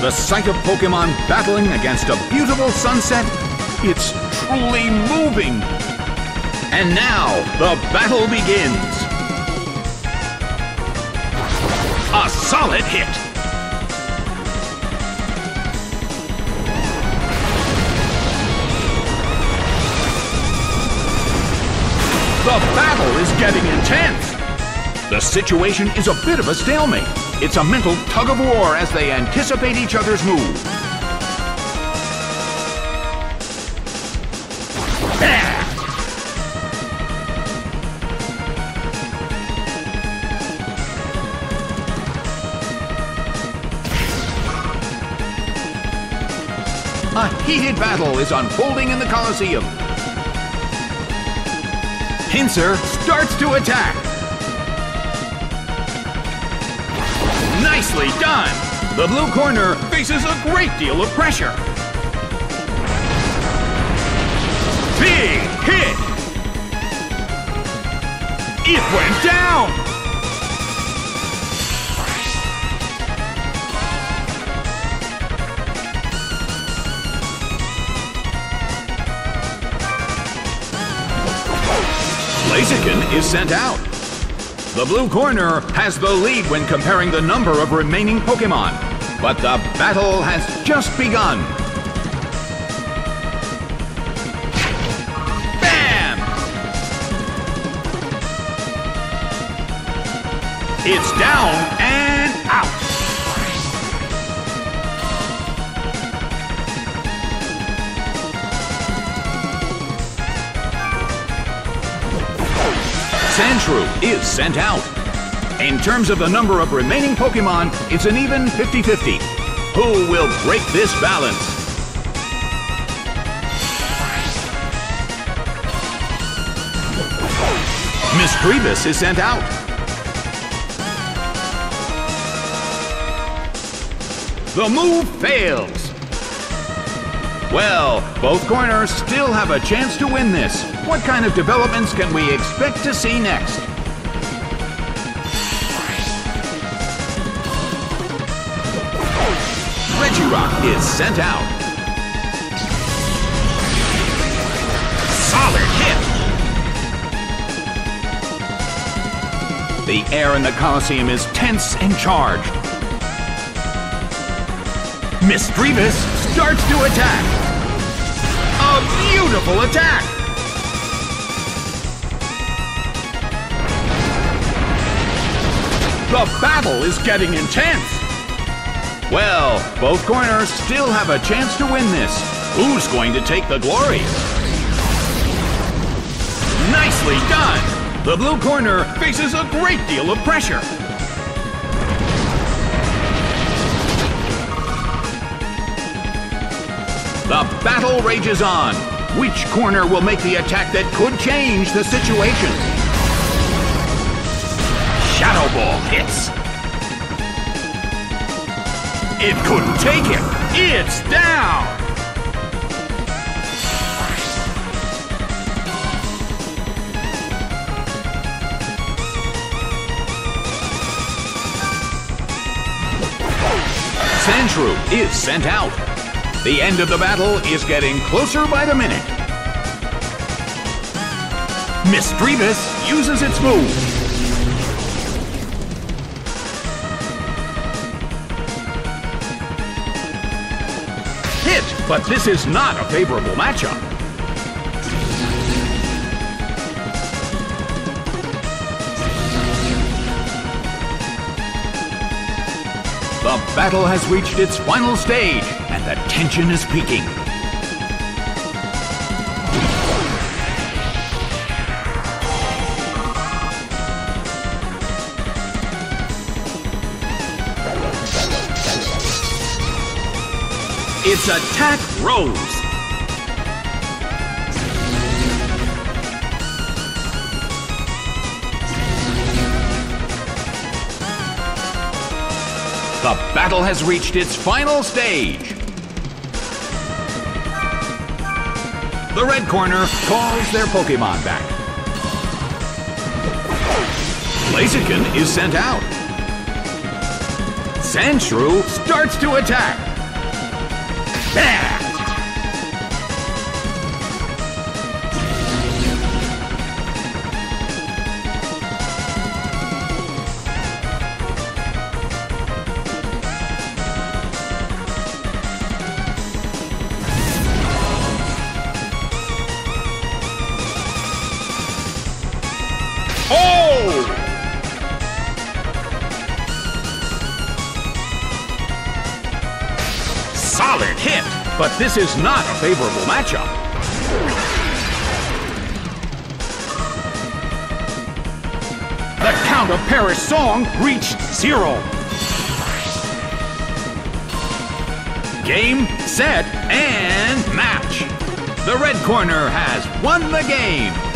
The sight of Pokemon battling against a beautiful sunset, it's truly moving. And now, the battle begins. A solid hit. The battle is getting intense. The situation is a bit of a stalemate. It's a mental tug of war as they anticipate each other's move. A heated battle is unfolding in the Colosseum. Pinsir starts to attack. Nicely done! The blue corner faces a great deal of pressure. Big hit! It went down! Blaziken is sent out. The blue corner has the lead when comparing the number of remaining Pokemon, but the battle has just begun. Bam! It's down Sandshrew is sent out. In terms of the number of remaining Pokemon, it's an even 50-50. Who will break this balance? Misdreavus is sent out. The move fails. Well, both corners still have a chance to win this. What kind of developments can we expect to see next? Regirock is sent out. Solid hit. The air in the Coliseum is tense and charged. Misdreavus starts to attack. A beautiful attack. The battle is getting intense. Well, both corners still have a chance to win this. Who's going to take the glory? Nicely done! The blue corner faces a great deal of pressure. The battle rages on. Which corner will make the attack that could change the situation? Shadow Ball hits. It couldn't take it. It's down. Sandshrew is sent out. The end of the battle is getting closer by the minute. Misdreavus uses its move. But this is not a favorable matchup. The battle has reached its final stage, and the tension is peaking. Its attack rose. The battle has reached its final stage. The red corner calls their Pokemon back. Blaziken is sent out. Sandshrew starts to attack. Bam! But this is not a favorable matchup. The Count of Perish Song reached zero. Game, set, and match. The red corner has won the game.